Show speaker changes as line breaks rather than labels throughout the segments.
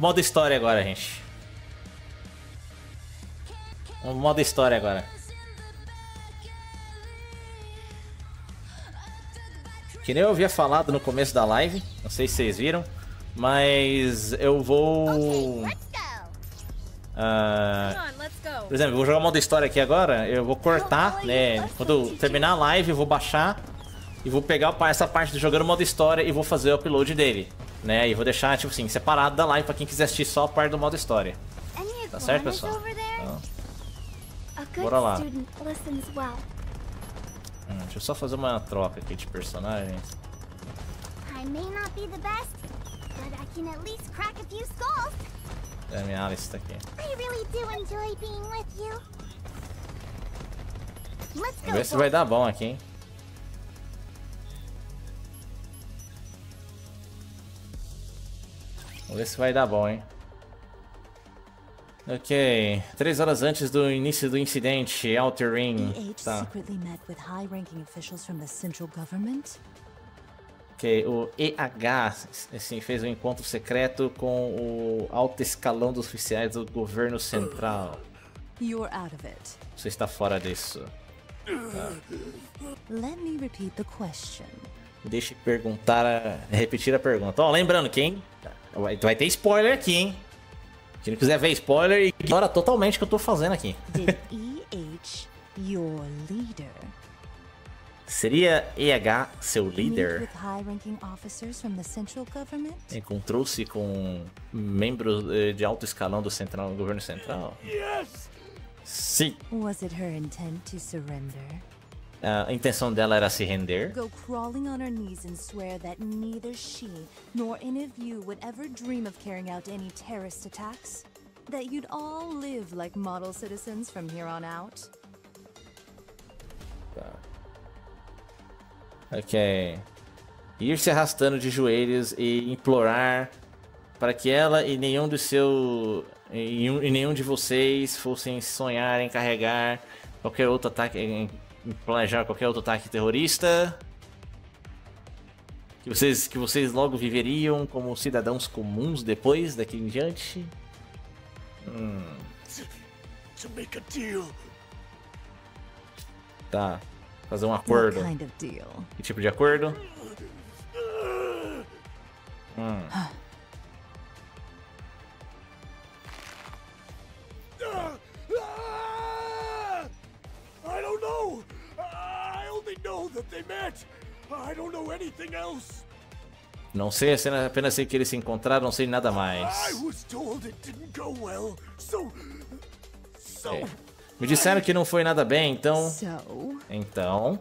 Modo história agora, gente. Modo história agora. Que nem eu havia falado no começo da live, não sei se vocês viram, mas eu vou. Uh, por exemplo, eu vou jogar modo história aqui agora, eu vou cortar, né? Quando terminar a live, eu vou baixar e vou pegar essa parte do jogando modo história e vou fazer o upload dele, né? E vou deixar, tipo assim, separado da live pra quem quiser assistir só a parte do modo história. Tá certo, pessoal? Então, bora lá. Hum, deixa eu só fazer uma troca aqui de personagens. É, minha Alice tá aqui. Vamos ver se vai dar bom aqui, hein? Vamos ver se vai dar bom, hein? Ok, três horas antes do início do incidente, Outer Ring. Tá. Ok, o EH assim, fez um encontro secreto com o alto escalão dos oficiais do governo central. Você está fora disso. Tá. Let me repeat the question. Deixe perguntar, repetir a pergunta. Ó, oh, lembrando, quem Vai, vai ter spoiler aqui, hein? Se não quiser ver spoiler, ignora totalmente o que eu tô fazendo aqui. EH your leader? Seria EH seu líder? Encontrou-se com membros eh, de alto escalão do, central, do governo central? Sim. Was it her intent to surrender? A intenção dela era se render. Go crawling on her knees and swear that neither she nor any of you would ever dream of carrying out any terrorist attacks. That you'd all live like model citizens from here on out. Tá. Ok. Ir se arrastando de joelhos e implorar para que ela e nenhum de seu e, e nenhum de vocês fossem sonhar em carregar qualquer outro ataque planejar qualquer outro ataque terrorista. Que vocês, que vocês logo viveriam como cidadãos comuns depois daqui em diante. Hum. Tá. Fazer um acordo. Que tipo de acordo? Hum. Não sei, apenas sei que eles se encontraram, não sei nada mais. É. Me disseram que não foi nada bem, então. Então.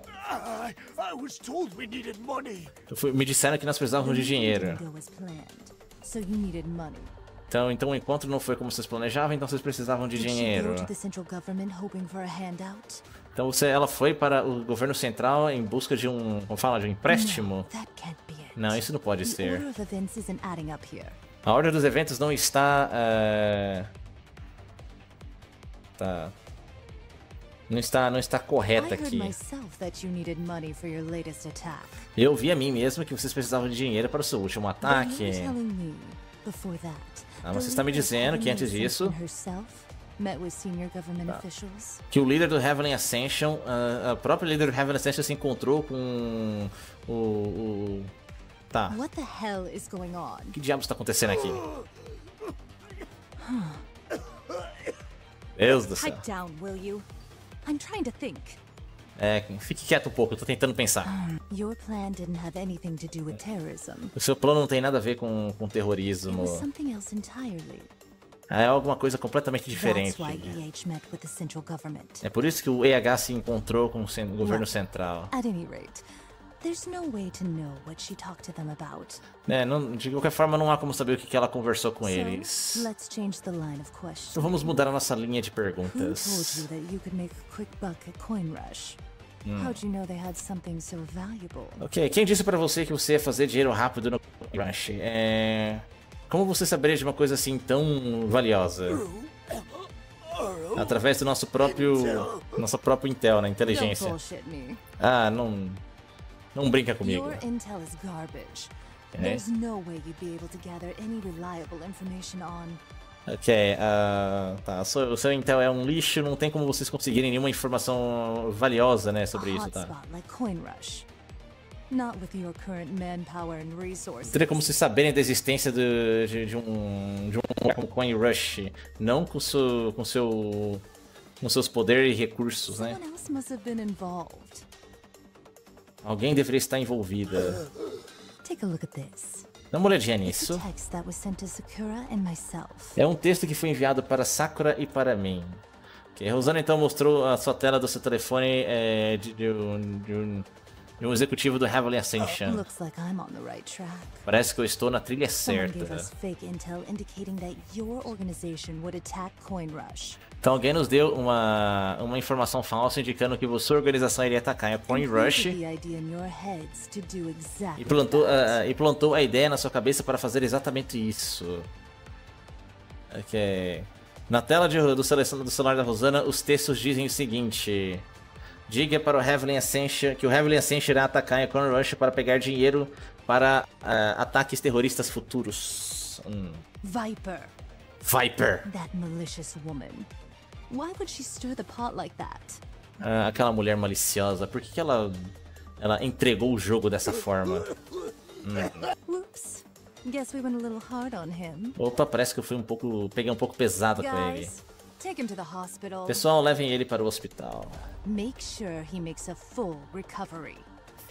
me disseram que nós precisávamos de dinheiro. Então, então o encontro não foi como vocês planejavam, então vocês precisavam de dinheiro. Então você, ela foi para o governo central em busca de um, como fala, de um empréstimo? Não, isso não pode ser. A ordem dos eventos não está, uh... tá, não está, não está correta aqui. Eu vi a mim mesmo que vocês precisavam de dinheiro para o seu último ataque. Ah, você está me dizendo que antes disso Tá. Que o líder do Heavenly Ascension, a, a própria líder do Heavenly Ascension se encontrou com o, o Tá. What the hell is going on? Que diabos está acontecendo aqui? Deus do céu. Down, will you? I'm trying to think. É, fique quieto um pouco, eu tô tentando pensar. Your plan didn't have anything to do with terrorism. O seu plano não tem nada a ver com, com terrorismo. It was something else entirely. É alguma coisa completamente diferente. É por isso que o EH se encontrou com o governo central. É, não, de qualquer forma, não há como saber o que ela conversou com eles. Então vamos mudar a nossa linha de perguntas. Hum. Ok, quem disse para você que você ia fazer dinheiro rápido no Rush? É... Como você saberia de uma coisa assim tão valiosa? Através do nosso próprio. Nosso próprio Intel, né? Inteligência. Ah, não. Não brinca comigo. On. Ok, uh, tá. O seu Intel é um lixo, não tem como vocês conseguirem nenhuma informação valiosa, né, sobre isso, tá? Teria como vocês saberem da existência de, de, de um de um Coin Rush, não com seu com seu com seus poderes e recursos, né? Alguém deveria estar envolvida. Dá uma olhadinha nisso. É um texto que foi enviado para Sakura e para mim. Okay. Rosana então mostrou a sua tela do seu telefone é, de, de, de, um, de, um, executivo do Heavenly Ascension. Parece que eu estou na trilha certa. Então alguém nos deu uma, uma informação falsa indicando que sua organização iria atacar a Point Rush e plantou, uh, e plantou a ideia na sua cabeça para fazer exatamente isso. Okay. Na tela de, do, do celular da Rosana, os textos dizem o seguinte... Diga para o Heavenly Ascension que o Heavenly Ascension irá atacar a Point Rush para pegar dinheiro para uh, ataques terroristas futuros. Hum.
Viper.
Viper.
That malicious woman. Why would she stir the pot like that?
Ah, aquela mulher maliciosa, por que, que ela ela entregou o jogo dessa forma? Hum.
Guess we went a little hard on him.
Opa, parece que eu fui um pouco, peguei um pouco pesado com ele. Pessoal, levem ele para o hospital.
Make sure he makes a full recovery.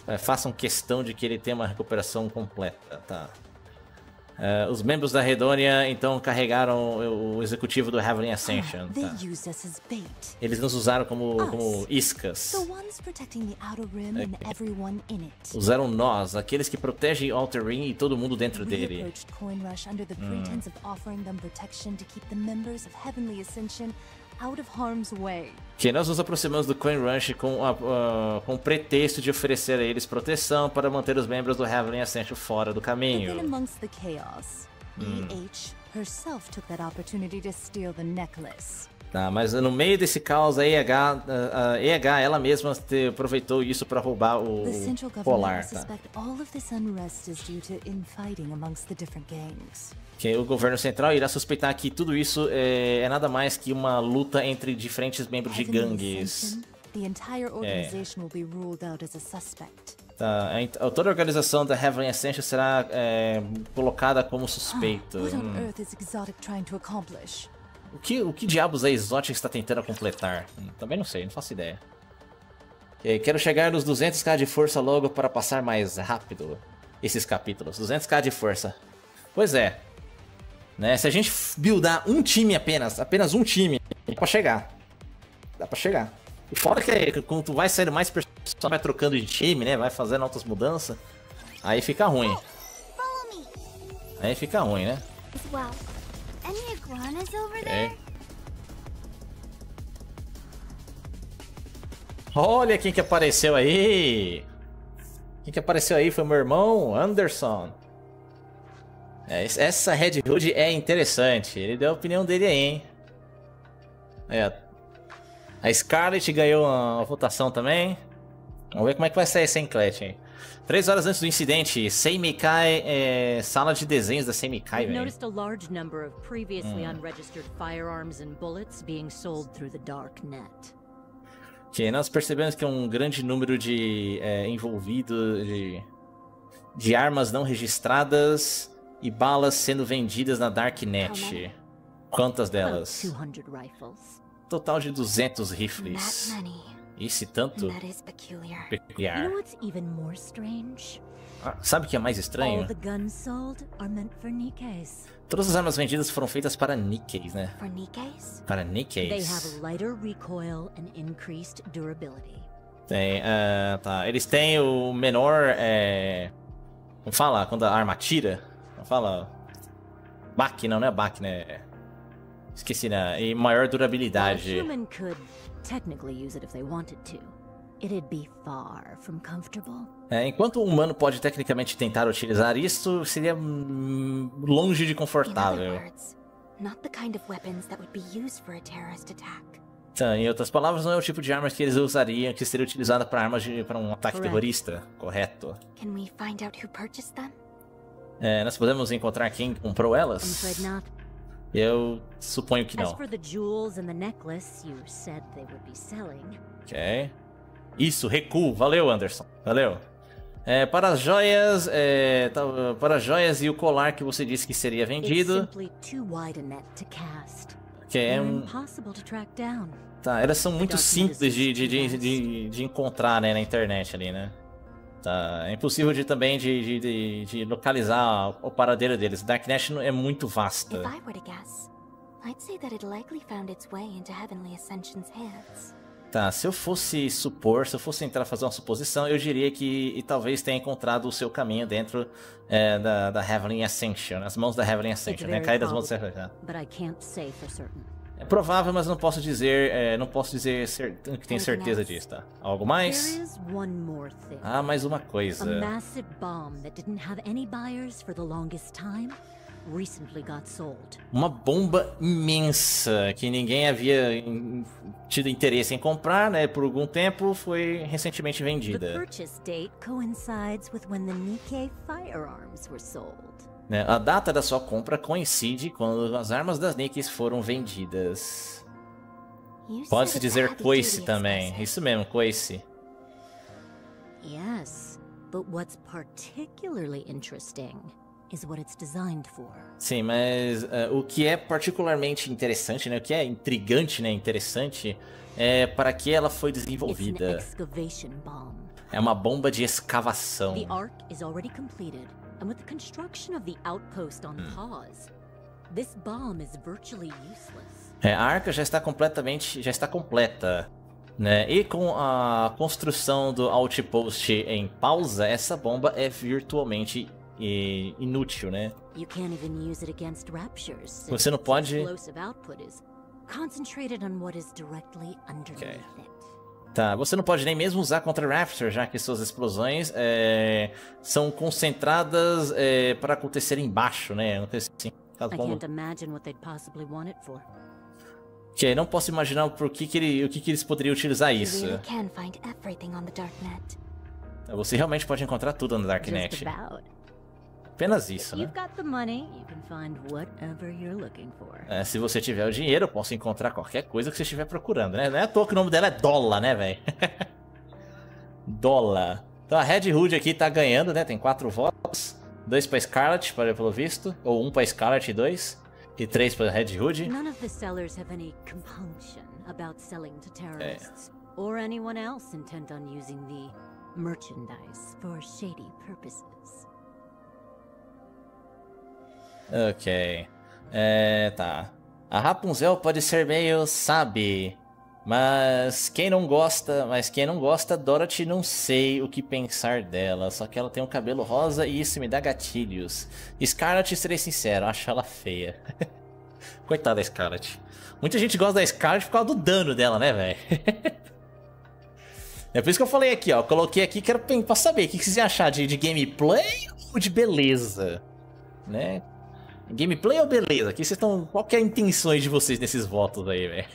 É, façam questão de que ele tenha uma recuperação completa, tá? Uh, os membros da Redonia então carregaram o executivo do Heavenly Ascension. Tá? Eles nos usaram como, como iscas. É, usaram nós, aqueles que protegem Outer Rim e todo mundo dentro dele. Hum
out of harm's way.
Que nós nos aproximamos do Coin Rush com, a, uh, com o pretexto de oferecer a eles proteção para manter os membros do Heavenly Ascension fora do caminho.
amongst the chaos, hum. Herself took that opportunity to steal the necklace.
Tá, mas no meio desse caos, a EH, a, a EH ela mesma te, aproveitou isso para roubar o colar. Tá? Que o governo central irá suspeitar que tudo isso é, é nada mais que uma luta entre diferentes membros de gangues. É. Tá, toda a organização da Heavenly Ascension será é, colocada como suspeita. Hum. O que, o que diabos a Exotic está tentando completar? Hum, também não sei, não faço ideia. Quero chegar nos 200k de força logo para passar mais rápido esses capítulos. 200k de força. Pois é, né? Se a gente buildar um time apenas, apenas um time, dá pra chegar. Dá pra chegar. O fora que é quando tu vai saindo mais pessoal, vai trocando de time, né? Vai fazendo altas mudanças. Aí fica ruim. Aí fica ruim, né? É. Olha quem que apareceu aí! Quem que apareceu aí foi meu irmão, Anderson. É, essa Red Hood é interessante. Ele deu a opinião dele aí, hein? É. A Scarlet ganhou uma votação também. Vamos ver como é que vai sair essa enclete, hein? Três horas antes do incidente, Seimikai, é, sala de desenhos da Seimikai, velho. noticed a large number of previously hum. unregistered firearms and bullets being sold through the dark net. Ok, nós percebemos que um grande número de é, envolvidos de, de armas não registradas e balas sendo vendidas na Darknet. Quantas delas? Total de 200 rifles. Esse tanto? Peculiar. Ah, sabe o que é mais estranho? Todas as armas vendidas foram feitas para níqueis, né? Para níqueis. Tem, uh, tá. Eles têm o menor. É... Como fala? Quando a arma tira? Fala. Máquina, não é máquina, é. Esqueci, né? E maior durabilidade. É, enquanto o humano pode tecnicamente tentar utilizar isso, seria hum, longe de confortável. Então, em outras palavras, não é o tipo de arma que eles usariam, que seria utilizada para armas para um ataque terrorista, correto? Can we find out who purchased them? É, nós podemos encontrar quem comprou elas? Eu suponho que não. Ok. Isso, recuo. Valeu, Anderson. Valeu. É, para as joias, é, para as joias e o colar que você disse que seria vendido. Que é um. Tá, elas são muito simples de, de, de, de, encontrar né, na internet ali, né? Tá, é impossível de também de, de, de localizar o paradeiro deles. Darknet é muito vasta. Tá, se eu fosse supor, se eu fosse entrar fazer uma suposição, eu diria que e talvez tenha encontrado o seu caminho dentro é, da, da Heavenly Ascension, nas mãos da Heavenly Ascension, né? Cair das mãos da Heavenly É provável, mas não posso dizer, é, não posso dizer que tenho certeza disso, tá? Algo mais? Ah, mais uma coisa. The uma bomba imensa que ninguém havia tido interesse em comprar, né? Por algum tempo foi recentemente vendida. Né, a data da sua compra coincide quando as armas das Nikes foram vendidas. Pode-se dizer coice também. Isso mesmo, coice. Yes, but what's particularly interesting Sim, mas uh, o que é particularmente interessante, né, o que é intrigante, né, interessante, é para que ela foi desenvolvida. É uma bomba de escavação. The arc is already completed, and with the construction of the outpost on hum. pause, this bomb is virtually useless. É, a arca já está completamente, já está completa. Né? E com a construção do outpost em pausa, essa bomba é virtualmente e inútil, né? Você não pode. Okay. Tá, você não pode nem mesmo usar contra Raptor, já que suas explosões é, são concentradas é, para acontecer embaixo, né? Assim, como... Ok, não posso imaginar por que, que, ele, o que, que eles poderiam utilizar isso. Você realmente pode encontrar tudo no Darknet. Apenas isso, né? É, se você tiver o dinheiro, eu posso encontrar qualquer coisa que você estiver procurando, né? Não é à toa que o nome dela é Dola, né, velho? Dola. Então a Red Hood aqui tá ganhando, né? Tem quatro votos. Dois pra Scarlet, pelo visto. Ou um pra Scarlet e dois. E três pra Red Hood. None of the sellers have any compunction about selling to terrorists. É. Or anyone else intent on using the merchandise for shady purposes. Ok. É, tá. A Rapunzel pode ser meio, sabe? Mas quem não gosta, mas quem não gosta, Dorothy não sei o que pensar dela. Só que ela tem um cabelo rosa e isso me dá gatilhos. Scarlet, serei sincero, acho ela feia. Coitada da Scarlet. Muita gente gosta da Scarlet por causa do dano dela, né, velho? é por isso que eu falei aqui, ó. Coloquei aqui que era pra saber o que vocês iam achar de, de gameplay ou de beleza, né? Gameplay ou beleza? Aqui vocês estão. Qual que é a intenção de vocês nesses votos aí, velho?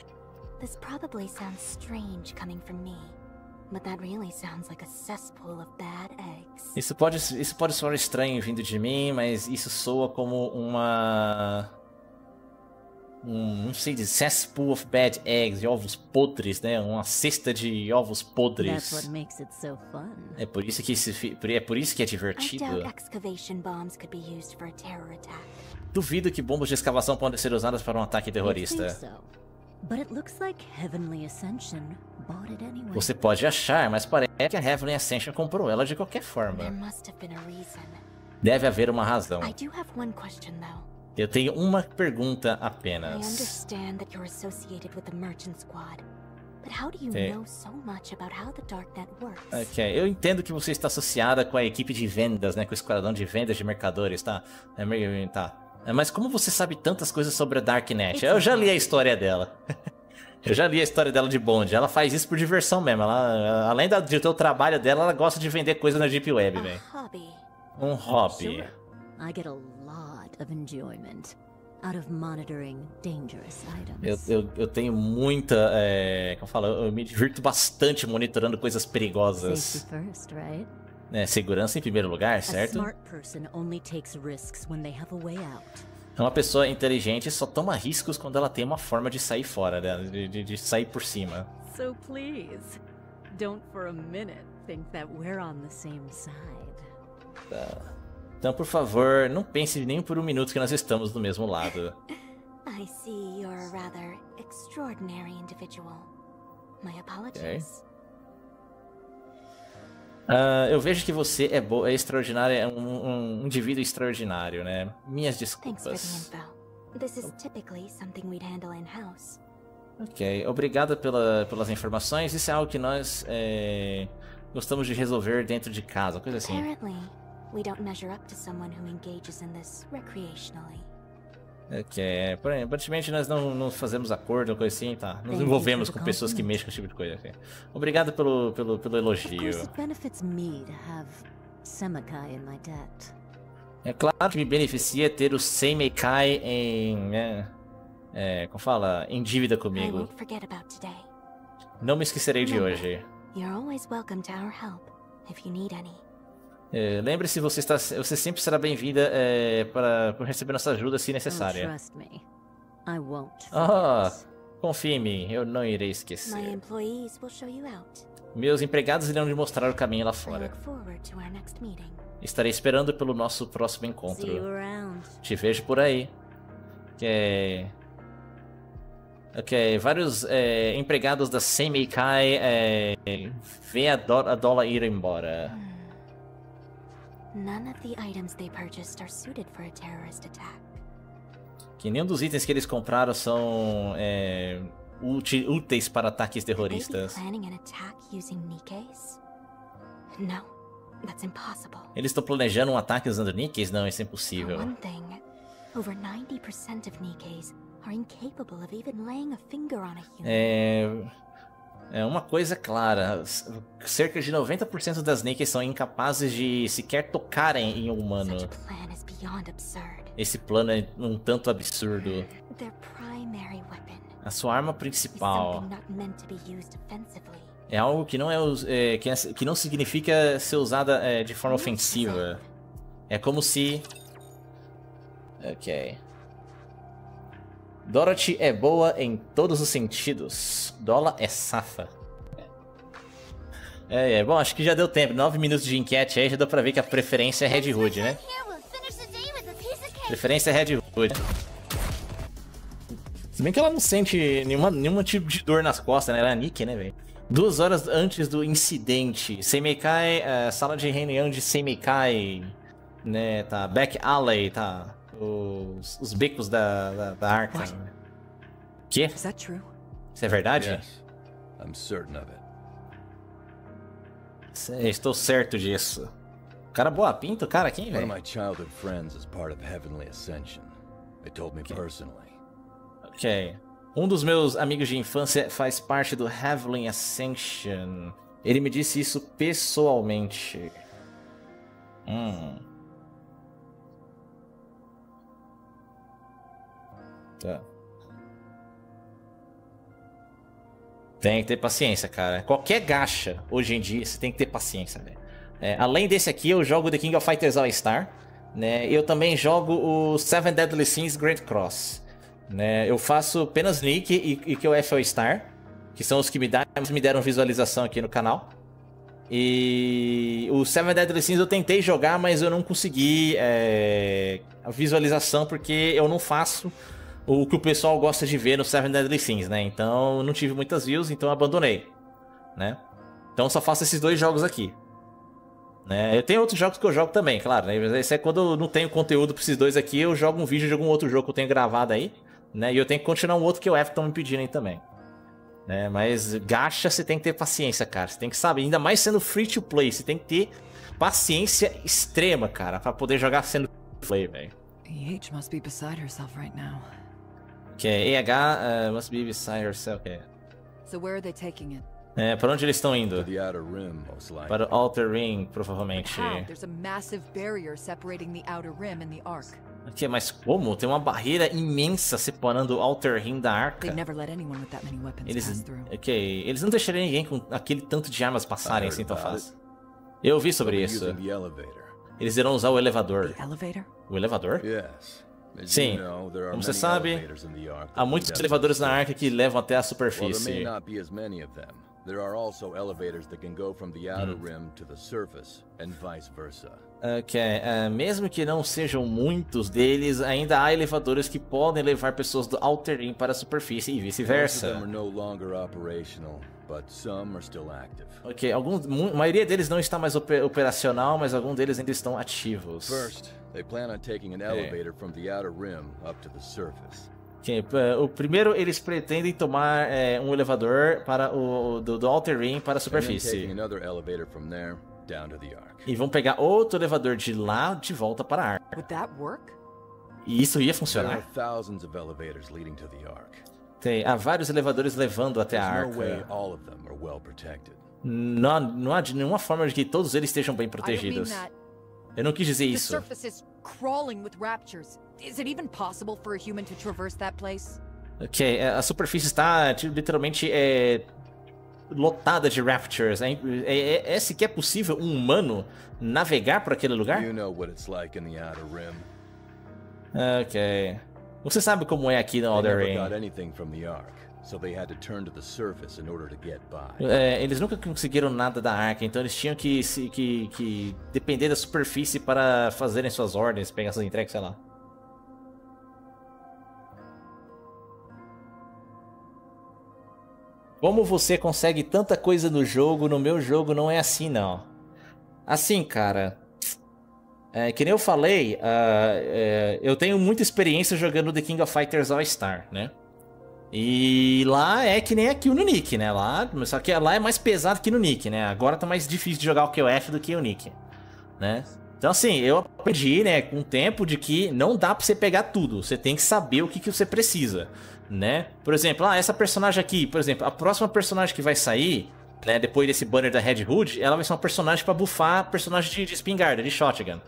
This probably sounds strange coming from me. But that really sounds like a cesspool of bad eggs. Isso pode, isso pode soar estranho vindo de mim, mas isso soa como uma um, não sei de cesspool of bad eggs, de ovos podres, né? Uma cesta de ovos podres. So é por isso que esse, é por isso que é divertido. Duvido que bombas de escavação podem ser usadas para um ataque terrorista. Você pode achar, mas parece que a Heavenly Ascension comprou ela de qualquer forma. Deve haver uma razão. Eu tenho uma pergunta apenas. Ok, eu entendo que você está associada com a equipe de vendas, né? Com o esquadrão de vendas de mercadores, tá? É, tá. É, mas como você sabe tantas coisas sobre a Darknet? Eu já li a história dela. Eu já li a história dela de Bond. Ela faz isso por diversão mesmo. Ela, além de ter o trabalho dela, ela gosta de vender coisa na Deep Web, velho. Um hobby. Eu, eu, eu tenho muita, é, como eu falo, eu me divirto bastante monitorando coisas perigosas. First, right? É, segurança em primeiro lugar, certo? É uma pessoa inteligente só toma riscos quando ela tem uma forma de sair fora, né? de, de, de sair por cima. So please, don't for a minute think that we're on the same side. Tá. Então, por favor, não pense nem por um minuto que nós estamos do mesmo lado. I see you're a rather extraordinary individual. My apologies. Okay. Uh, eu vejo que você é, é extraordinário, é um, um, indivíduo extraordinário, né? Minhas desculpas. Ok, obrigado pela, pelas informações. Isso é algo que nós é, gostamos de resolver dentro de casa, coisa assim. Apparently, we don't measure up to someone who engages in this recreationally. Ok, é, aparentemente nós não, não fazemos acordo ou coisa assim, tá? Nos envolvemos com pessoas que mexem com esse tipo de coisa. Okay. Obrigado pelo, pelo, pelo elogio. É claro que me beneficia ter o Seimeikai em. Né, é, como fala? Em dívida comigo. Não me esquecerei de hoje. You're always welcome to our help if you need any. É, Lembre-se, você, está, você sempre será bem-vinda é, para, para receber nossa ajuda se necessária. Ah, confie em mim, eu não irei esquecer. Meus empregados irão lhe mostrar o caminho lá fora. Estarei esperando pelo nosso próximo encontro. Te vejo por aí. Que Ok, vários é, empregados da Semeikai é, vê a, do a Dola ir embora. None of the items they purchased are suited for a terrorist attack. Que nenhum dos itens que eles compraram são é, úteis para ataques terroristas. Eles estão planejando um ataque usando Nikkeis? Não, isso é impossível. one thing, over 90% of Nikkeis are incapable of even laying a finger on a human. É é uma coisa clara, cerca de 90% das Naked são incapazes de sequer tocarem em um humano. Esse plano é um tanto absurdo. A sua arma principal é algo que não é, é, que, é que, não significa ser usada é, de forma ofensiva. É como se. Ok. Dorothy é boa em todos os sentidos. Dola é safa. É, é, bom, acho que já deu tempo. Nove minutos de enquete aí, já deu pra ver que a preferência é Red Hood, né? Preferência é Red Hood. Se bem que ela não sente nenhuma, nenhum tipo de dor nas costas, né? Ela é Nick, né, velho? Duas horas antes do incidente, Seimeikai, uh, sala de reunião de Seimeikai, né, tá, Back Alley, tá, os, os becos da, da, da arca. What? Que? Is that true? Isso é verdade? Yes, I'm certain of it. Estou certo disso. Cara boa pinto, cara, quem, velho? One of my childhood friends is part of Heavenly Ascension. They told me okay. personally. Ok. Um dos meus amigos de infância faz parte do Heavenly Ascension. Ele me disse isso pessoalmente. Hum. Tá. Tem que ter paciência, cara. Qualquer gacha, hoje em dia, você tem que ter paciência, velho. É, além desse aqui, eu jogo The King of Fighters All Star. Né? Eu também jogo o Seven Deadly Sins Grand Cross. Né? Eu faço apenas Nick e, e que o FO Star. Que são os que me, dá, me deram visualização aqui no canal. E o Seven Deadly Sins eu tentei jogar, mas eu não consegui é, a visualização porque eu não faço o que o pessoal gosta de ver no Seven Deadly Sins, né? Então não tive muitas views, então abandonei, né? Então só faço esses dois jogos aqui. Né? Eu tenho outros jogos que eu jogo também, claro. Né? Esse é quando eu não tenho conteúdo para esses dois aqui, eu jogo um vídeo de algum outro jogo que eu tenho gravado aí, né? E eu tenho que continuar um outro que o F estão me pedindo aí também. Né? Mas gacha, você tem que ter paciência, cara. Você tem que saber, ainda mais sendo free to play, você tem que ter paciência extrema, cara, para poder jogar sendo free to play, velho. EH must be beside herself right now. Que é EH uh, must be beside yourself. Okay. So where are they taking it? É, para onde eles estão indo? Rim, para o Outer Rim, provavelmente. Aqui, mas como? Tem uma barreira imensa separando o Outer Rim da Arca. Eles, okay, eles não deixariam ninguém com aquele tanto de armas passarem assim tão fácil. Eu vi sobre isso. Eles irão usar o elevador. O elevador? Sim. Como você sabe, há muitos elevadores na Arca que levam até a superfície. Versa. Ok, uh, mesmo que não sejam muitos deles, ainda há elevadores que podem levar pessoas do Outer Rim para a superfície e vice-versa. Ok, alguns, a maioria deles não está mais oper operacional, mas alguns deles ainda estão ativos. First, they plan on taking an elevator from the outer rim up to the surface. Okay, o primeiro, eles pretendem tomar é, um elevador para o do, do Outer Rim para a superfície. E vão pegar outro elevador de lá de volta para a Arca. E isso ia funcionar. Tem, há vários elevadores levando até a Arca. Não, não há de nenhuma forma de que todos eles estejam bem protegidos. Eu não quis dizer isso. Ok, a superfície está tipo, literalmente é, lotada de Raptures. É, é, é, sequer possível um humano navegar por aquele lugar? Ok. Você sabe como é aqui no Outer Rim. É, eles nunca conseguiram nada da arca, então eles tinham que, que, que depender da superfície para fazerem suas ordens, pegar suas entregas, sei lá. Como você consegue tanta coisa no jogo, no meu jogo não é assim não. Assim, cara, é, que nem eu falei, uh, é, eu tenho muita experiência jogando The King of Fighters All Star, né? E lá é que nem aqui no Nick, né? Lá, só que lá é mais pesado que no Nick, né? Agora tá mais difícil de jogar o QF do que o Nick, né? Então assim, eu aprendi, né, com o tempo de que não dá pra você pegar tudo. Você tem que saber o que, que você precisa né? Por exemplo, ah, essa personagem aqui, por exemplo, a próxima personagem que vai sair, né, depois desse banner da Red Hood, ela vai ser uma personagem para bufar personagem de, de espingarda, de shotgun.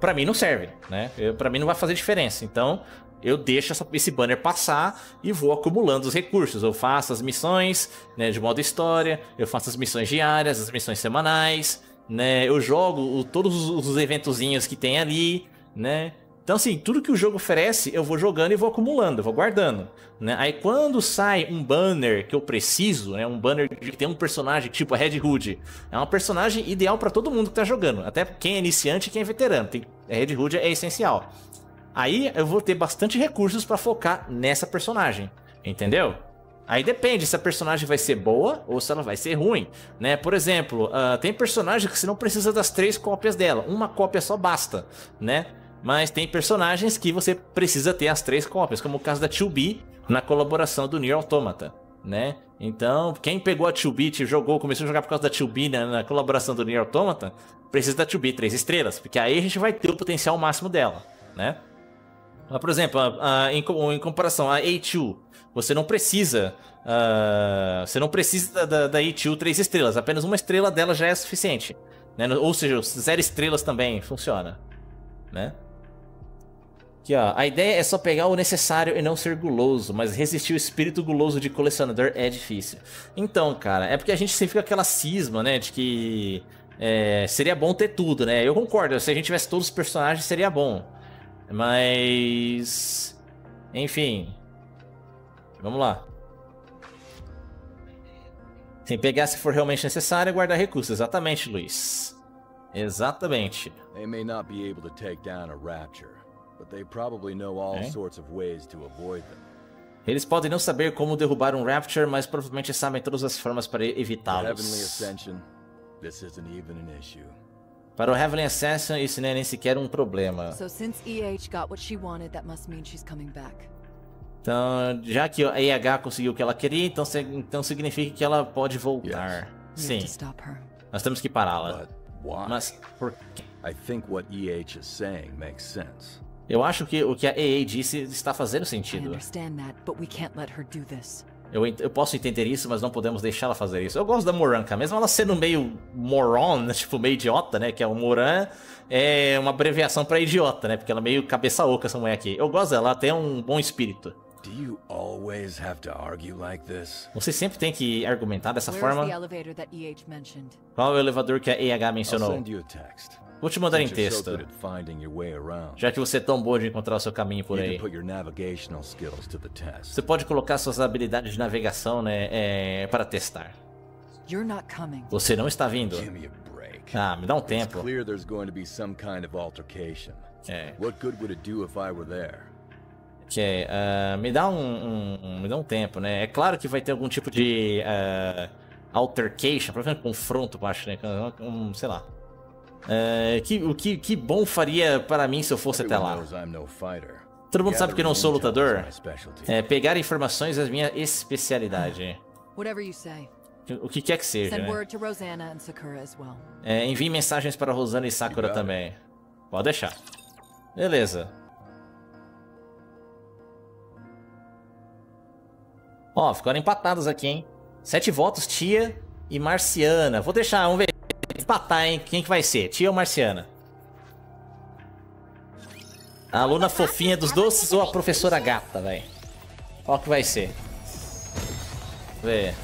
Para mim não serve, né? Para mim não vai fazer diferença. Então, eu deixo essa, esse banner passar e vou acumulando os recursos. Eu faço as missões né, de modo história, eu faço as missões diárias, as missões semanais, né? Eu jogo o, todos os, os eventozinhos que tem ali, né? Então, assim, tudo que o jogo oferece, eu vou jogando e vou acumulando, vou guardando. Né? Aí quando sai um banner que eu preciso, né? Um banner que tem um personagem tipo a Red Hood, é uma personagem ideal para todo mundo que tá jogando. Até quem é iniciante e quem é veterano. Tem, a Red Hood é essencial. Aí eu vou ter bastante recursos para focar nessa personagem. Entendeu? Aí depende se a personagem vai ser boa ou se ela vai ser ruim, né? Por exemplo, uh, tem personagem que você não precisa das três cópias dela, uma cópia só basta, né? Mas tem personagens que você precisa ter as três cópias, como o caso da 2B na colaboração do Nier Automata, né? Então, quem pegou a 2B, jogou, começou a jogar por causa da 2B na, na colaboração do Nier Automata, precisa da 2B três estrelas, porque aí a gente vai ter o potencial máximo dela, né? Mas, por exemplo, em, comparação a A2, você não precisa. Uh, você não precisa da, da A2 três estrelas, apenas uma estrela dela já é suficiente. Né? Ou seja, zero estrelas também funciona. Né? Aqui, ó. A ideia é só pegar o necessário e não ser guloso, mas resistir o espírito guloso de colecionador é difícil. Então, cara, é porque a gente sempre fica aquela cisma, né, de que é, seria bom ter tudo, né? Eu concordo, se a gente tivesse todos os personagens seria bom. Mas... Enfim. Vamos lá. Sem pegar se for realmente necessário guardar recursos. Exatamente, Luiz. Exatamente. They may not be able to take down a rapture. Eles podem não saber como derrubar um Rapture, mas provavelmente sabem todas as formas para evitá-los. Para o Heavenly Assassin, isso não é nem sequer um problema. Então, já que a EH conseguiu o que ela queria, então, então significa que ela pode voltar. Sim. Nós temos que pará-la. Mas por quê? I think what EH is saying makes sense. Eu acho que o que a EA disse está fazendo sentido. Eu, eu posso entender isso, mas não podemos deixar ela fazer isso. Eu gosto da Moran, cara. Mesmo ela sendo meio moron, tipo, meio idiota, né? Que é o Moran é uma abreviação para idiota, né? Porque ela é meio cabeça oca, essa mulher aqui. Eu gosto dela, ela tem um bom espírito. Você sempre tem que argumentar dessa forma? Qual é o elevador que a EH mencionou? Vou te mandar em texto. Já que você é tão bom de encontrar o seu caminho por aí. Você pode colocar suas habilidades de navegação né, é, para testar. Você não está vindo. Ah, me dá um tempo. É. Que é, uh, me dá um, um, um, me dá um tempo, né? É claro que vai ter algum tipo de uh, altercation, provavelmente confronto, acho, né? Um, sei lá. Uh, que, o que, que bom faria para mim se eu fosse até lá? Todo mundo sabe que eu não sou lutador. É, pegar informações é a minha especialidade. O que quer que seja. Né? É, envie mensagens para Rosana e Sakura também. Pode deixar. Beleza. Ó, ficaram empatados aqui, hein? Sete votos, Tia e Marciana. Vou deixar, vamos ver. Empatar, hein? Quem que vai ser? Tia ou Marciana? A aluna fofinha dos doces ou a professora gata, velho? Qual que vai ser? Vamos ver.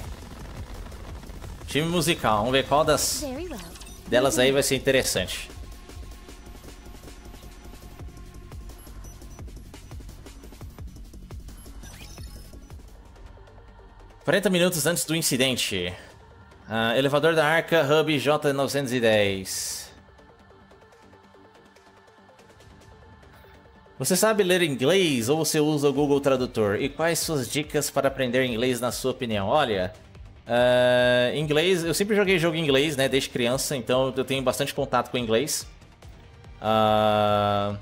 Time musical. Vamos ver qual das delas aí vai ser interessante. 40 minutos antes do incidente. Uh, elevador da Arca, Hub J910. Você sabe ler inglês ou você usa o Google Tradutor? E quais suas dicas para aprender inglês na sua opinião? Olha, uh, inglês, eu sempre joguei jogo em inglês, né, desde criança, então eu tenho bastante contato com inglês. Uh,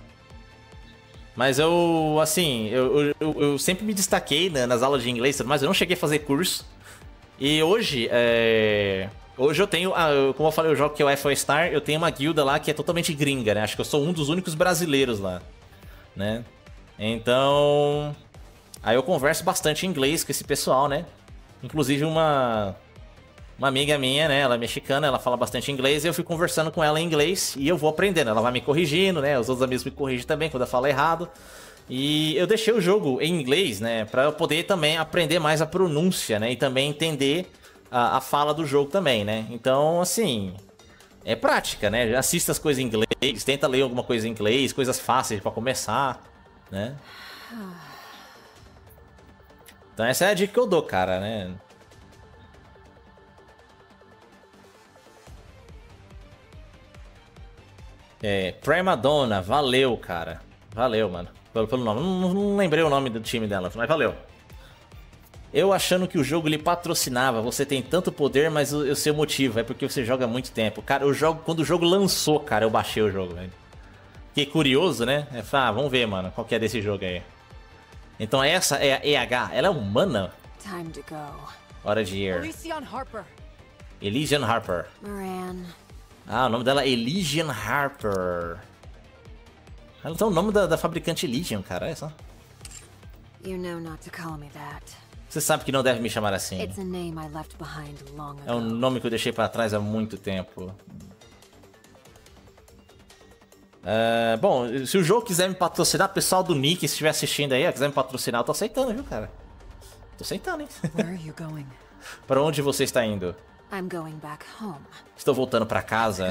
mas eu, assim, eu, eu, eu sempre me destaquei né, nas aulas de inglês, mas eu não cheguei a fazer curso. E hoje, é... Hoje eu tenho, como eu falei, eu jogo que é o FO Star, eu tenho uma guilda lá que é totalmente gringa, né? Acho que eu sou um dos únicos brasileiros lá, né? Então, aí eu converso bastante em inglês com esse pessoal, né? Inclusive uma uma amiga minha, né? Ela é mexicana, ela fala bastante inglês e eu fui conversando com ela em inglês e eu vou aprendendo. Ela vai me corrigindo, né? Os outros amigos me corrigem também quando eu falo errado. E eu deixei o jogo em inglês, né? Pra eu poder também aprender mais a pronúncia, né? E também entender a, a fala do jogo também, né? Então, assim. É prática, né? Assista as coisas em inglês, tenta ler alguma coisa em inglês, coisas fáceis para começar, né? Então essa é a dica que eu dou, cara, né? É, Prima Donna, valeu, cara. Valeu, mano. Pelo, pelo nome. Não, não, lembrei o nome do time dela, mas valeu. Eu achando que o jogo lhe patrocinava. Você tem tanto poder, mas o, o seu motivo é porque você joga há muito tempo. Cara, o jogo, quando o jogo lançou, cara, eu baixei o jogo, velho. Que curioso, né? É, ah, vamos ver, mano, qual que é desse jogo aí. Então essa é a EH. Ela é humana? Hora de ir. Elysian Harper. Elysian Harper. Moran. Ah, o nome dela é Elysian Harper. Ela tem o nome da, da fabricante Elysian, cara, é só. Você sabe que não deve me chamar assim. É um nome que eu deixei para trás há muito tempo. Uh, bom, se o jogo quiser me patrocinar, pessoal do Nick, se estiver assistindo aí, quiser me patrocinar, eu tô aceitando, viu, cara? Tô aceitando, hein? Para onde você está indo? Estou voltando para casa.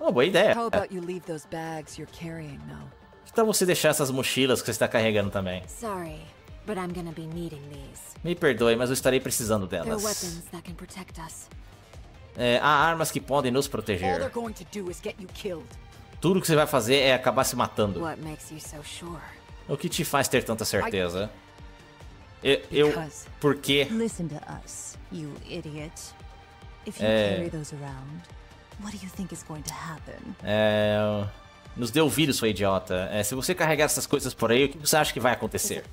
Oh, boa ideia. How about you leave those bags you're carrying now? Que tal você deixar essas mochilas que você está carregando também? Sorry, but I'm gonna be needing these. Me perdoe, mas eu estarei precisando delas. weapons that can protect us. É, há armas que podem nos proteger. Tudo que você vai fazer é acabar se matando. O que te faz ter tanta certeza? Eu, eu por quê? Listen to us, you idiot. É... É... Nos dê ouvido, sua idiota. É, se você carregar essas coisas por aí, o que você acha que vai acontecer?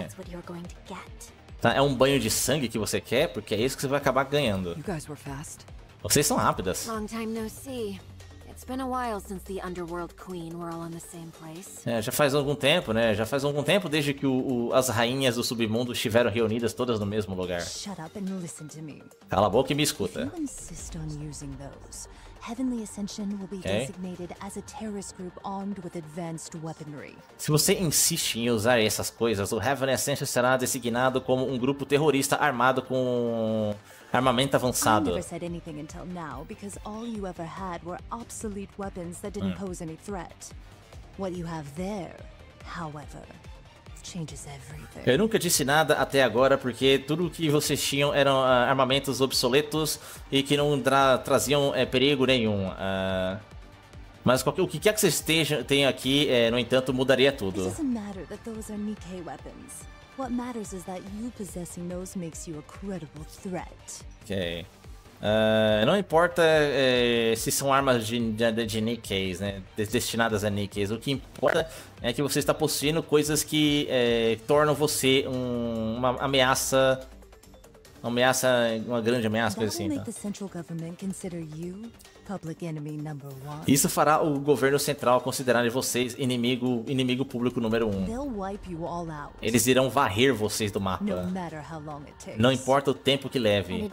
É. Tá, é um banho de sangue que você quer? Porque é isso que você vai acabar ganhando. Vocês são rápidas. Long time no see. É, já faz algum tempo, né? Já faz algum tempo desde que o, o, as rainhas do submundo estiveram reunidas todas no mesmo lugar. Cala a boca e me escuta.
Heavenly Ascension will be okay. designated as a terrorist group armed with advanced weaponry.
Se você insiste em usar essas coisas, o Heavenly Ascension será designado como um grupo terrorista armado com armamento avançado. I never said anything until now because all you ever had were obsolete weapons that didn't pose any threat. What you have there, however, eu nunca disse nada até agora porque tudo que vocês tinham eram uh, armamentos obsoletos e que não tra traziam uh, perigo nenhum. Uh, mas qualquer, o que quer que vocês tenham aqui, eh, no entanto, mudaria tudo. What matters is that you possessing those makes you a credible threat. Ok. Uh, não importa uh, se são armas de, de, de níqueis, né? Destinadas a níqueis. O que importa é que você está possuindo coisas que uh, tornam você um, uma ameaça. Uma ameaça. Uma grande ameaça, coisa assim. Tá? Isso fará o governo central considerar vocês inimigo, inimigo público número um. Eles irão varrer vocês do mapa. Não importa o tempo que leve.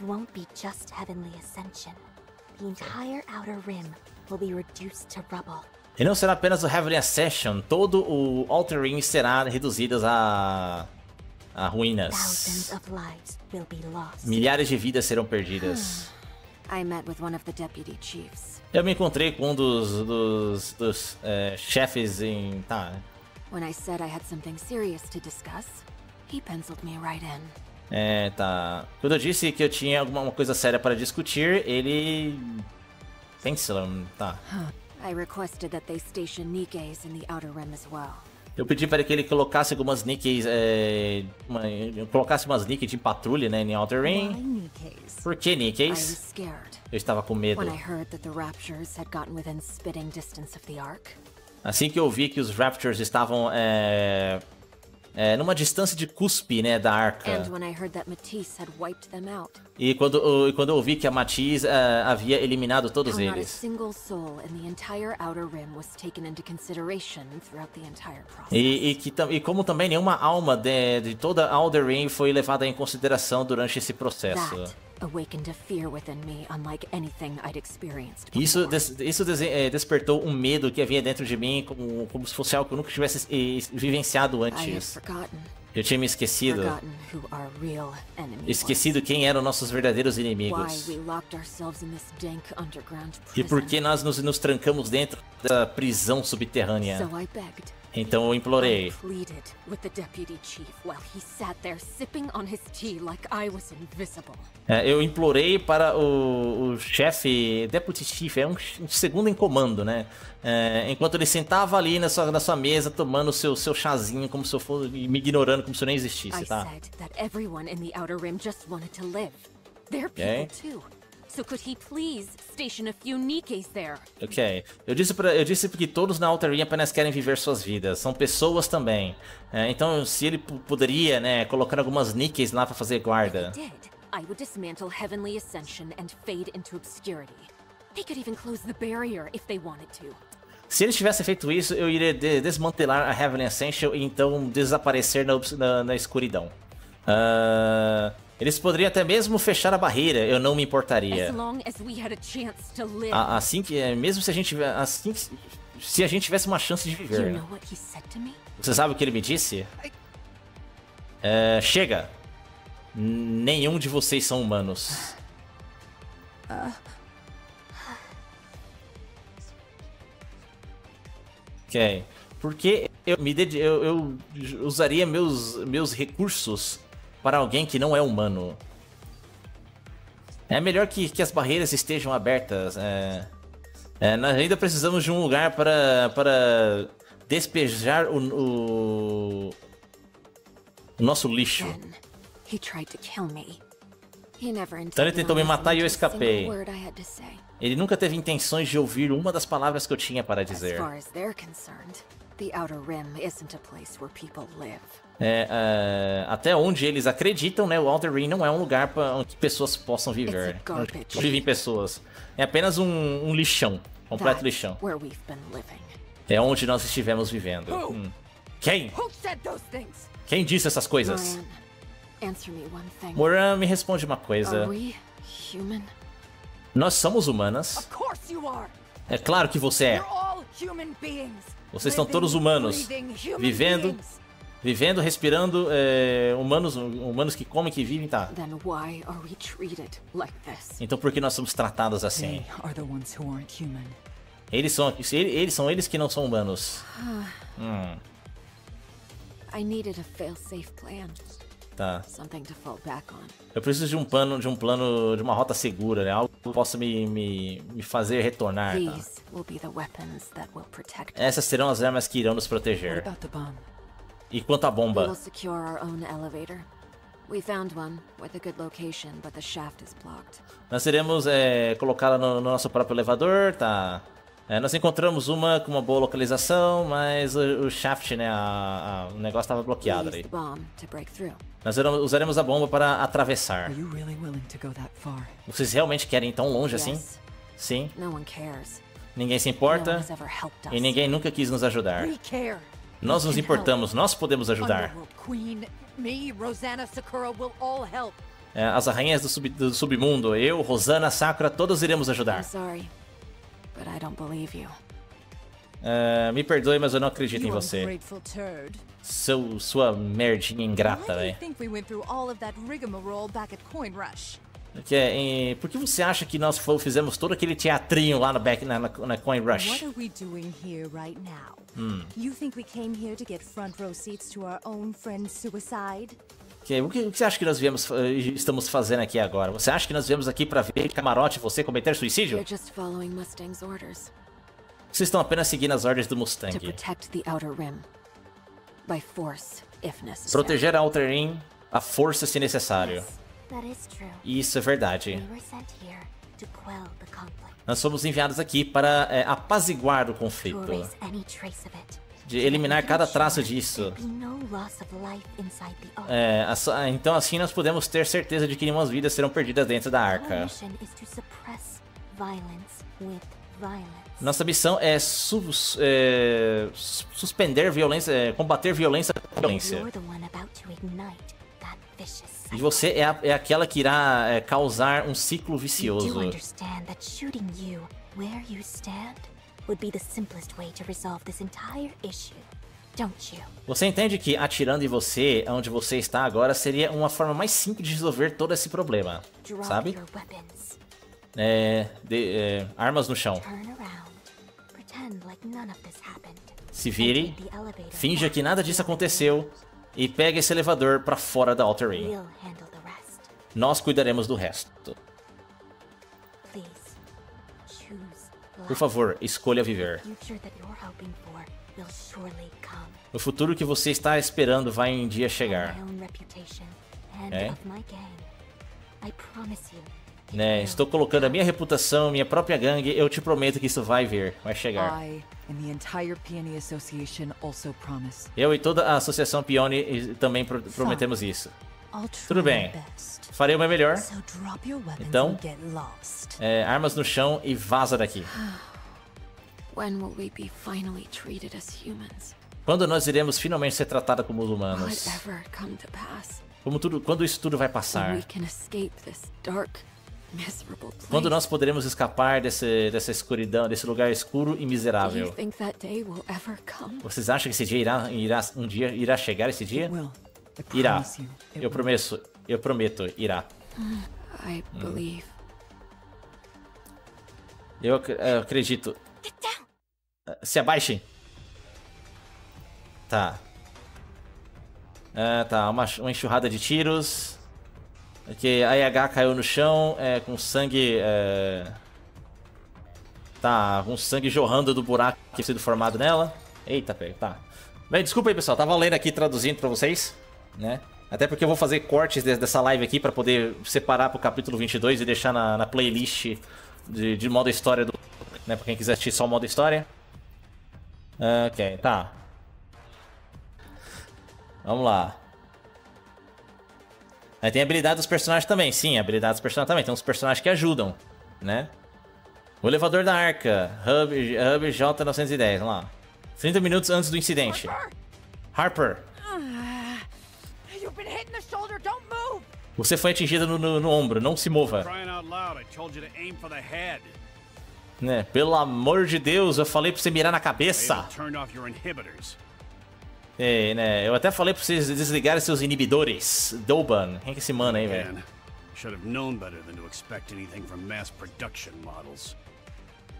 E não será apenas o Heavenly Ascension, todo o Outer Ring será reduzido a, a ruínas. Milhares de vidas serão perdidas. Eu me encontrei com um dos, dos, dos é, chefes em. Tá. When I said I had something serious to discuss, he penciled me right in. É, tá. Quando eu disse que eu tinha alguma coisa séria para discutir, ele. Pencilou, tá. I requested that they station Nikkeis in the Outer Rim as well. Eu pedi para que ele colocasse algumas Nikkeis, é, uma, colocasse umas Nikkeis em patrulha, né, em Outer Ring. Por que Nikkeis? Eu estava com medo. Assim que eu vi que os Raptors estavam é, é, numa distância de cuspe, né, da arca. E quando, e quando eu ouvi que a Matisse uh, havia eliminado todos eles. E, e, que, e como também nenhuma alma de, de toda Outer Rim foi levada em consideração durante esse processo. Isso, des, isso des, é, despertou um medo que havia dentro de mim, como, como se fosse algo que eu nunca tivesse vivenciado antes. Eu tinha me esquecido. Esquecido quem eram nossos verdadeiros inimigos. E por que nós nos, nos trancamos dentro da prisão subterrânea. Então eu implorei. É, eu implorei para o, o chefe, Deputy Chief, é um, um, segundo em comando, né? É, enquanto ele sentava ali na sua, na sua mesa tomando o seu, seu chazinho como se eu fosse me ignorando como se eu nem existisse, tá? Okay. So could he please station a few Nikkeis there? Ok. Eu disse, pra, eu disse que todos na Outer apenas querem viver suas vidas. São pessoas também. É, então, se ele poderia, né, colocar algumas Nikkeis lá para fazer guarda. I would dismantle Heavenly Ascension and fade into obscurity. They could even close the barrier if they wanted to. Se eles tivessem feito isso, eu iria de desmantelar a Heavenly Ascension e então desaparecer na, na, na escuridão. Uh, eles poderiam até mesmo fechar a barreira, eu não me importaria. assim que, é, mesmo se a gente assim que, se a gente tivesse uma chance de viver. Você sabe o que ele me disse? É, chega. Nenhum de vocês são humanos. Ok. Porque eu me eu, eu usaria meus meus recursos para alguém que não é humano. É melhor que, que as barreiras estejam abertas. É, é, nós ainda precisamos de um lugar para, para despejar o, o, o nosso lixo. Então ele tentou me matar e eu escapei. Ele nunca teve intenções de ouvir uma das palavras que eu tinha para dizer. The Outer Rim isn't a place where people live. É, é, até onde eles acreditam, né? O Outer Ring não é um lugar para onde pessoas possam viver. Onde vivem pessoas. É apenas um, um lixão. Completo lixão. É onde nós estivemos vivendo. Hum. Quem? Quem disse essas coisas? Moran, me responde uma coisa. Nós somos humanas. É claro que você é. Vocês estão todos humanos, vivendo, vivendo, respirando, é, humanos, humanos que comem, que vivem, tá? Então por que nós somos tratados assim? Eles são, eles são eles que não são humanos. hum. Tá. Eu preciso de um plano, de um plano, de uma rota segura, né? Algo que possa me, me, me fazer retornar. Tá? Essas serão as armas que irão nos proteger. E quanto à bomba? Nós iremos é, colocá-la no, no nosso próprio elevador, tá? É, nós encontramos uma com uma boa localização, mas o, o shaft, né, a, a, o negócio estava bloqueado ali. Nós usaremos a bomba para atravessar. Vocês realmente querem ir tão longe assim? Sim. Ninguém se importa e ninguém nunca quis nos ajudar. Nós nos importamos, nós podemos ajudar. É, as rainhas do, sub, do submundo, eu, Rosana, Sakura, todos iremos ajudar. Uh, me perdoe, mas eu não acredito em você. Seu, sua merdinha ingrata, velho. Que é, em, por que você acha que nós fizemos todo aquele teatrinho lá no back, na, na, na Coin Rush? What are we doing here right now? Hmm. You think we came here to get front row seats to our own friend's suicide? Que, o, que, o que você acha que nós viemos, uh, estamos fazendo aqui agora? Você acha que nós viemos aqui para ver camarote você cometer suicídio? Vocês estão apenas seguindo as ordens do Mustang. Proteger a Outer Rim a força se necessário. Isso é verdade. Nós fomos enviados aqui para é, apaziguar o conflito de eliminar cada traço disso. É, então assim nós podemos ter certeza de que nenhuma vidas serão perdidas dentro da arca. Nossa missão é, su é suspender violência, é, combater violência com violência. E você é, a, é aquela que irá é, causar um ciclo vicioso? Você entende que atirando em você, onde você está agora, seria uma forma mais simples de resolver todo esse problema, sabe? É, de, é, armas no chão. Se vire, finja que nada disso aconteceu e pegue esse elevador para fora da Outer Ring. Nós cuidaremos do resto. Por favor, escolha viver. O futuro que você está esperando vai um dia chegar. É? Né, estou colocando a minha reputação, minha própria gangue, eu te prometo que isso vai vir, vai chegar. Eu e toda a Associação Peony também prometemos isso. Tudo bem, farei o meu melhor. Então, é, armas no chão e vaza daqui. Quando nós iremos finalmente ser tratados como humanos? Como tudo, quando isso tudo vai passar? Quando nós poderemos escapar desse, dessa escuridão, desse lugar escuro e miserável? Vocês acham que esse dia irá, irá um dia irá chegar esse dia? Irá. Eu prometo, eu prometo, irá. Hum. Eu, eu acredito. Se abaixem. Tá. É, tá, uma, uma enxurrada de tiros. Aqui, a IH caiu no chão é, com sangue. É... Tá, com sangue jorrando do buraco que tinha sido formado nela. Eita, pega, tá. Bem, desculpa aí, pessoal. Tava lendo aqui, traduzindo pra vocês, né? Até porque eu vou fazer cortes dessa live aqui pra poder separar pro capítulo 22 e deixar na, na playlist de, de modo história do... Né, pra quem quiser assistir só o modo história. Ok, tá. Vamos lá. Aí tem a habilidade dos personagens também. Sim, a habilidade dos personagens também. Tem uns personagens que ajudam, né? O elevador da arca. Hub, Hub J910. Vamos lá. 30 minutos antes do incidente. Harper. Você foi atingido no, no, no ombro, não se mova. Né? Pelo amor de Deus, eu falei pra você mirar na cabeça. É, né? Eu até falei pra vocês desligarem seus inibidores. Doban, quem é que esse mano aí, velho? Should have known better than to expect anything from mass production models.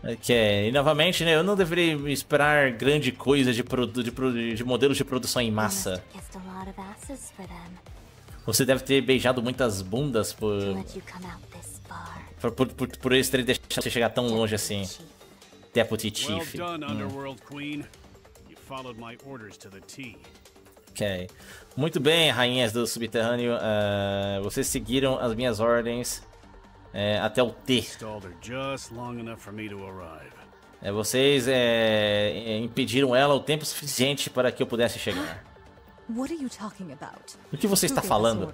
Ok, e novamente, né, eu não deveria esperar grande coisa de, de, de modelos de produção em massa. Você deve ter beijado muitas bundas por... Por, por, por, por eles terem deixado você chegar tão longe assim. Deputy Chief. Hum. Ok. Muito bem, rainhas do subterrâneo. Uh, vocês seguiram as minhas ordens é, até o T. É, vocês é, impediram ela o tempo suficiente para que eu pudesse chegar. O que você está falando?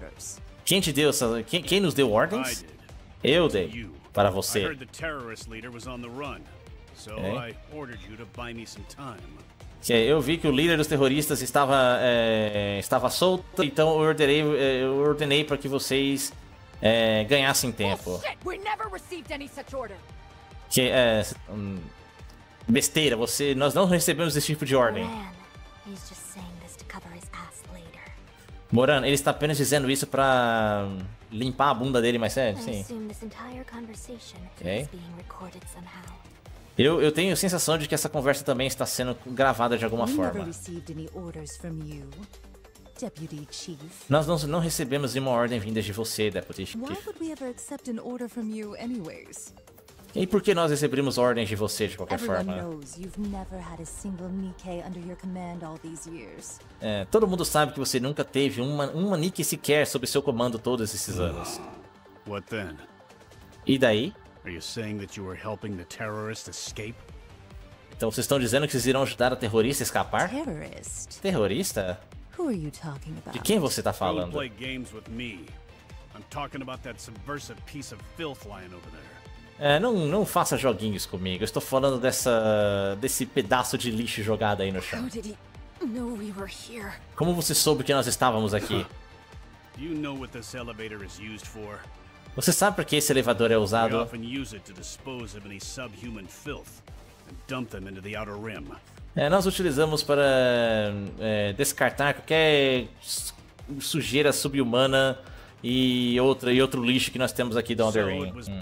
Quem te deu essa, quem, quem nos deu ordens? Eu dei para você. É. Eu vi que o líder dos terroristas estava é, estava solto, então eu ordenei é, eu ordenei para que vocês é, ganhassem tempo. Que é. Hum, besteira, você. Nós não recebemos esse tipo de ordem. Moran, ele está apenas dizendo isso pra limpar a bunda dele mais sério? Sim. Okay. Eu, eu tenho a sensação de que essa conversa também está sendo gravada de alguma forma. Nós não, não recebemos nenhuma ordem vinda de você, Deputy Chief. E por que nós recebemos ordens de você de qualquer forma? É, todo mundo sabe que você nunca teve uma, uma Nick sequer sob seu comando todos esses anos. E daí? Are you saying that you were helping the terrorist escape? Então vocês estão dizendo que vocês irão ajudar a terrorista a escapar? Terrorist? Terrorista? De quem você está falando? É, não, não faça joguinhos comigo. Eu estou falando dessa desse pedaço de lixo jogado aí no chão. Como você soube que nós estávamos aqui? Você sabe por que esse elevador é usado? É, nós utilizamos para é, descartar qualquer sujeira subhumana e outra e outro lixo que nós temos aqui do Elder Ring. Hum.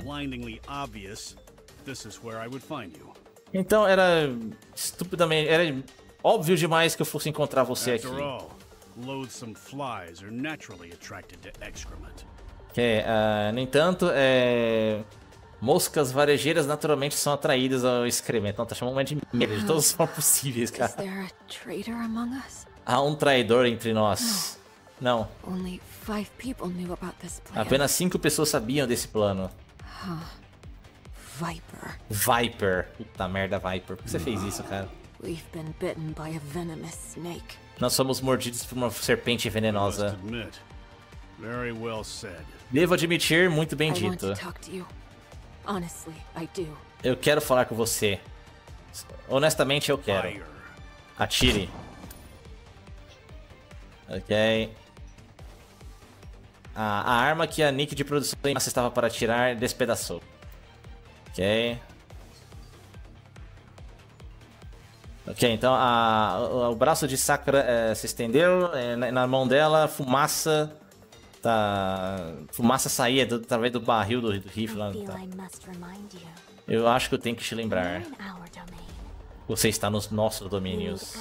Então era estupidamente, era óbvio demais que eu fosse encontrar você aqui. Okay, uh, no entanto, é, Moscas varejeiras naturalmente são atraídas ao excremento. Não, tá chamando de merda de todas as formas possíveis, cara. Há um traidor entre nós. Não. Apenas cinco pessoas sabiam desse plano. Viper. Viper. Puta merda, Viper. Por que você fez isso, cara? Nós somos mordidos por uma serpente venenosa. Devo admitir, muito bem dito. Eu quero falar com você. Honestamente, eu quero. Atire. Ok. A, a arma que a Nick de produção em massa estava para atirar despedaçou. Ok. Ok, então a, o, o braço de Sakura é, se estendeu, é, na, na, mão dela, fumaça Tá. Fumaça saía do, através do barril do, do rifle lá. Tá. Eu acho que eu tenho que te lembrar. Você está nos nossos domínios.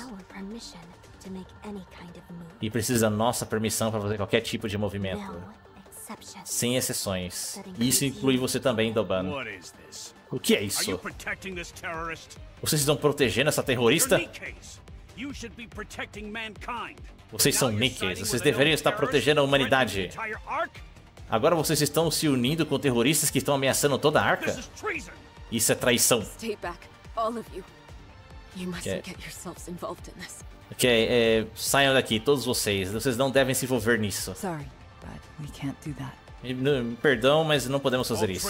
E precisa da nossa permissão para fazer qualquer tipo de movimento. Sem exceções. Isso inclui você também, Doban. O que é isso? Vocês estão protegendo essa terrorista? Vocês são Nickeys, vocês deveriam estar protegendo a humanidade. Agora vocês estão se unindo com terroristas que estão ameaçando toda a arca? Isso é traição. Ok, okay é, saiam daqui, todos vocês. Vocês não devem se envolver nisso. Perdão, mas não podemos fazer isso.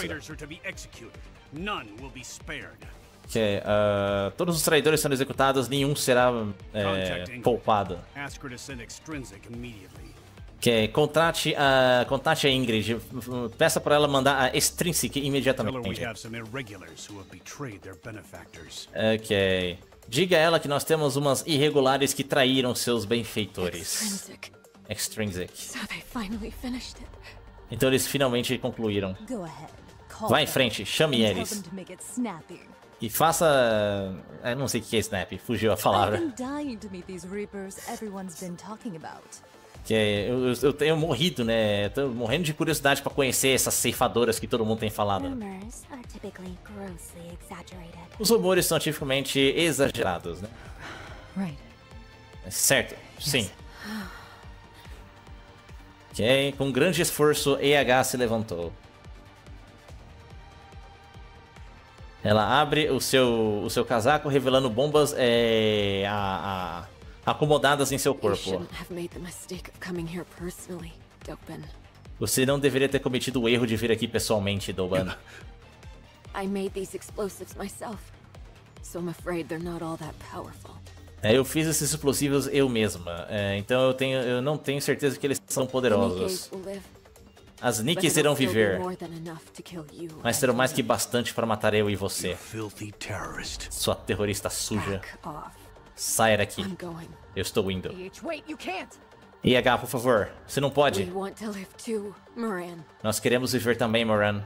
Que uh, todos os traidores sendo executados, nenhum será é, poupado. Que é, contrate a, contate a Ingrid. Peça para ela mandar a Extrinsic imediatamente. Ok. Diga a ela que nós temos umas irregulares que traíram seus benfeitores. Extrinsic. Então eles finalmente concluíram. Vá em frente, chame eles. E faça. Eu não sei o que é Snap, fugiu a palavra. Que é, eu, eu, tenho morrido, né? Tô morrendo de curiosidade para conhecer essas ceifadoras que todo mundo tem falado. Os rumores são tipicamente exagerados, né? Certo, sim. Ok, com grande esforço, EH se levantou. Ela abre o seu, o seu casaco, revelando bombas é, a, a, acomodadas em seu corpo. Você não deveria ter cometido o erro de vir aqui pessoalmente, Doban. I made these explosives myself, so I'm afraid they're not all that powerful. É, eu fiz esses explosivos eu mesma, é, então eu, tenho, eu não tenho certeza que eles são poderosos. As Nikes irão viver, mas terão mais que bastante para matar eu e você. Sua terrorista suja. Saia daqui. Eu estou indo. IH, por favor, você não pode. Nós queremos viver também, Moran.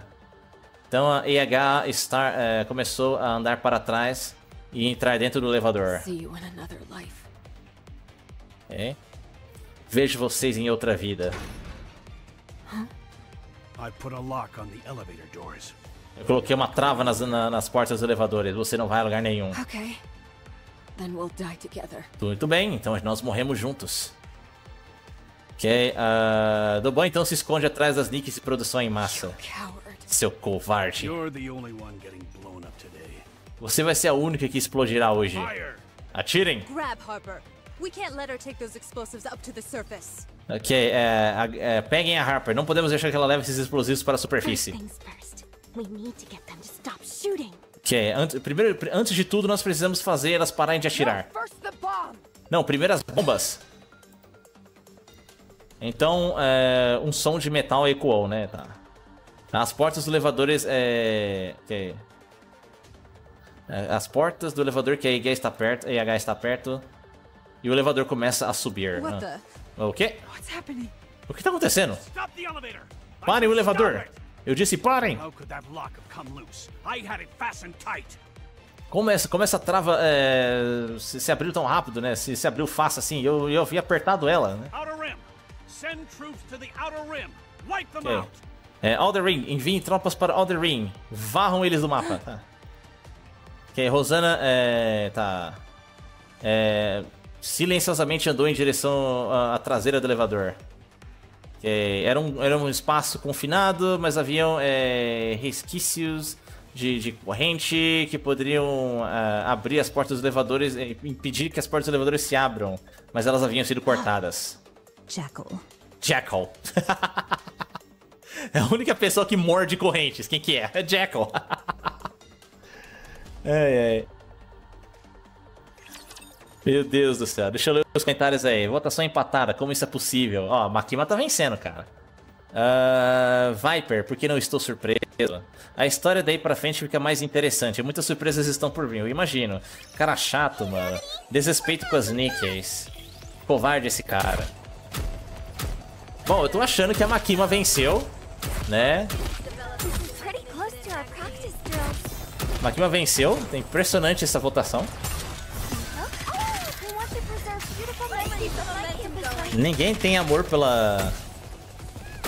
Então a IH Star, é, começou a andar para trás e entrar dentro do elevador. É. Vejo vocês em outra vida. Eu coloquei uma trava nas, na, nas portas dos elevadores. Você não vai a lugar nenhum. Muito bem, então nós morremos juntos. Ok, uh, Doban então se esconde atrás das nicks de produção em massa. Seu covarde. Você vai ser a única que explodirá hoje. Atirem! Ok, é, é, peguem a Harper. Não podemos deixar que ela leve esses explosivos para a superfície. Ok, antes, primeiro, antes de tudo, nós precisamos fazer elas pararem de atirar. Não, primeiro as bombas. Então, é, um som de metal ecoou, né? Tá. As portas dos elevadores é, okay. É, as portas do elevador que a IH está perto, a IH está perto. E o elevador começa a subir. Ah. O quê? O que está acontecendo? Parem o elevador! Eu disse parem! Como essa, como essa trava é, se, se, abriu tão rápido, né? Se, se abriu fácil assim, eu, eu havia apertado ela, né? Okay. É, Outer Ring, enviem tropas para Outer Ring. Varram eles do mapa. Tá. Que Rosana é, tá é, silenciosamente andou em direção à, traseira do elevador. Que era, um, era um espaço confinado, mas haviam é, resquícios de, de, corrente que poderiam uh, abrir as portas dos elevadores, impedir que as portas dos elevadores se abram, mas elas haviam sido cortadas. Jackal. Jackal. é a única pessoa que morde correntes. Quem que é? É Jackal. Ai, ai. Meu Deus do céu. Deixa eu ler os comentários aí. Votação empatada. Como isso é possível? Ó, Makima tá vencendo, cara. Uh, Viper, por que não estou surpreso? A história daí pra frente fica mais interessante. Muitas surpresas estão por vir, eu imagino. Cara chato, mano. Desrespeito com as níqueis. Covarde esse cara. Bom, eu tô achando que a Makima venceu, né? Makima venceu. É impressionante essa votação. Ninguém tem amor pela...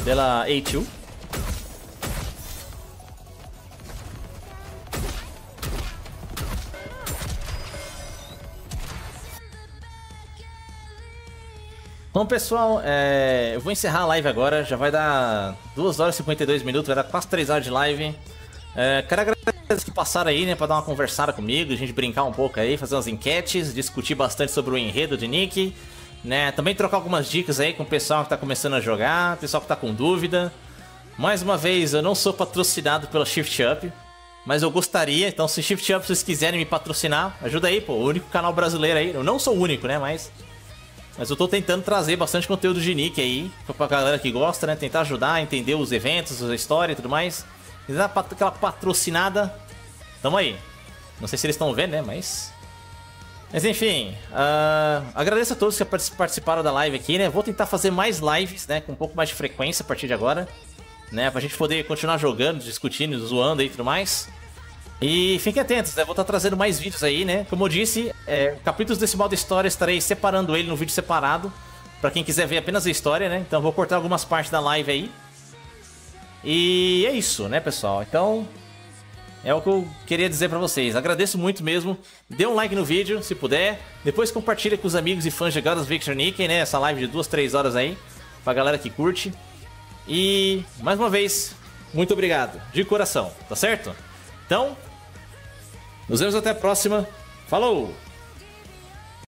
Pela A2. Bom, pessoal, é... eu vou encerrar a live agora. Já vai dar 2 horas e 52 minutos, vai dar quase 3 horas de live. É, quero agradecer que passaram aí, né, pra dar uma conversada comigo, a gente brincar um pouco aí, fazer umas enquetes, discutir bastante sobre o enredo de Nick, né, também trocar algumas dicas aí com o pessoal que tá começando a jogar, pessoal que tá com dúvida. Mais uma vez, eu não sou patrocinado pela Shift Up, mas eu gostaria, então se Shift Up vocês quiserem me patrocinar, ajuda aí, pô, o único canal brasileiro aí, eu não sou o único, né, mas Mas eu tô tentando trazer bastante conteúdo de Nick aí, pra galera que gosta, né? Tentar ajudar a entender os eventos, a história e tudo mais. E dar aquela patrocinada. Tamo aí. Não sei se eles estão vendo, né? Mas. Mas enfim, uh, agradeço a todos que participaram da live aqui, né? Vou tentar fazer mais lives, né? Com um pouco mais de frequência a partir de agora. Né? Pra gente poder continuar jogando, discutindo, zoando e tudo mais. E fiquem atentos, né? Vou estar trazendo mais vídeos aí, né? Como eu disse, é, capítulos desse modo história estarei separando ele no vídeo separado. Pra quem quiser ver apenas a história, né? Então vou cortar algumas partes da live aí. E é isso, né, pessoal? Então, é o que eu queria dizer pra vocês. Agradeço muito mesmo. Dê um like no vídeo, se puder. Depois compartilha com os amigos e fãs de Gods Victor Nicken, né? Essa live de duas, três horas aí. Pra galera que curte. E, mais uma vez, muito obrigado. De coração, tá certo? Então, nos vemos até a próxima. Falou!